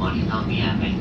วันเขาเมียเป็น